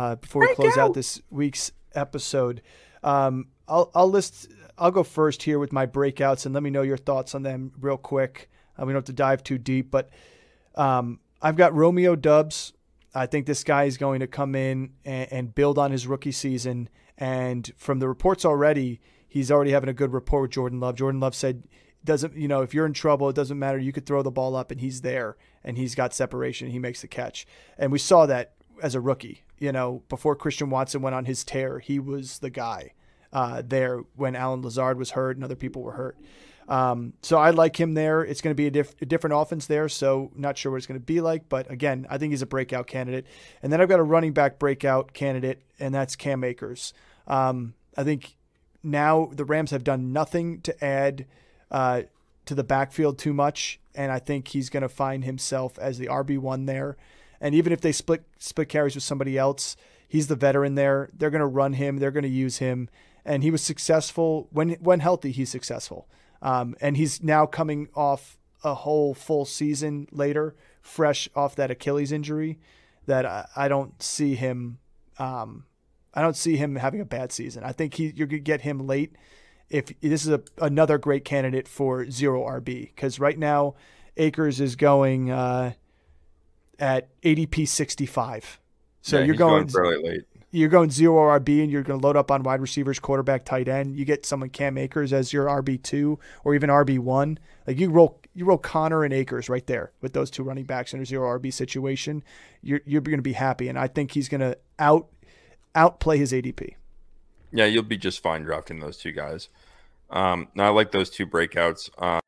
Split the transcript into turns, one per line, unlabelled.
uh, before we close out
out.
this week's episode. Um, I'll I'll list. I'll go first here with my breakouts, and let me know your thoughts on them real quick. Uh, we don't have to dive too deep, but um, I've got Romeo Doubs. I think this guy is going to come in and, and build on his rookie season. And from the reports already, he's already having a good rapport with Jordan Love. Jordan Love said, "Doesn't you know if you're in trouble, it doesn't matter. You could throw the ball up, and he's there, and he's got separation. He makes the catch." And we saw that as a rookie. You know, before Christian Watson went on his tear, he was the guy uh, there when Allen Lazard was hurt and other people were hurt. Um, so I like him there. It's going to be a, diff- a different offense there, so not sure what it's going to be like. But again, I think he's a breakout candidate. And then I've got a running back breakout candidate, and that's Cam Akers. Um, I think now the Rams have done nothing to add uh, to the backfield too much, and I think he's going to find himself as the RB one there. And even if they split split carries with somebody else, he's the veteran there. They're going to run him. They're going to use him, and he was successful when when healthy. He's successful, um, and he's now coming off a whole full season later, fresh off that Achilles injury. That I, I don't see him. Um, I don't see him having a bad season. I think he you're gonna get him late. If this is a, another great candidate for zero RB, because right now Akers is going uh, at ADP 65. So
Yeah,
you're
he's
going,
fairly late.
you're going zero RB and you're going to load up on wide receivers, quarterback, tight end. You get someone Cam Akers as your RB two or even RB one. Like you roll you roll Connor and Akers right there with those two running backs in a zero RB situation. You're you're going to be happy, and I think he's going to out outplay his ADP.
Yeah, you'll be just fine drafting those two guys. Um, now I like those two breakouts. Um,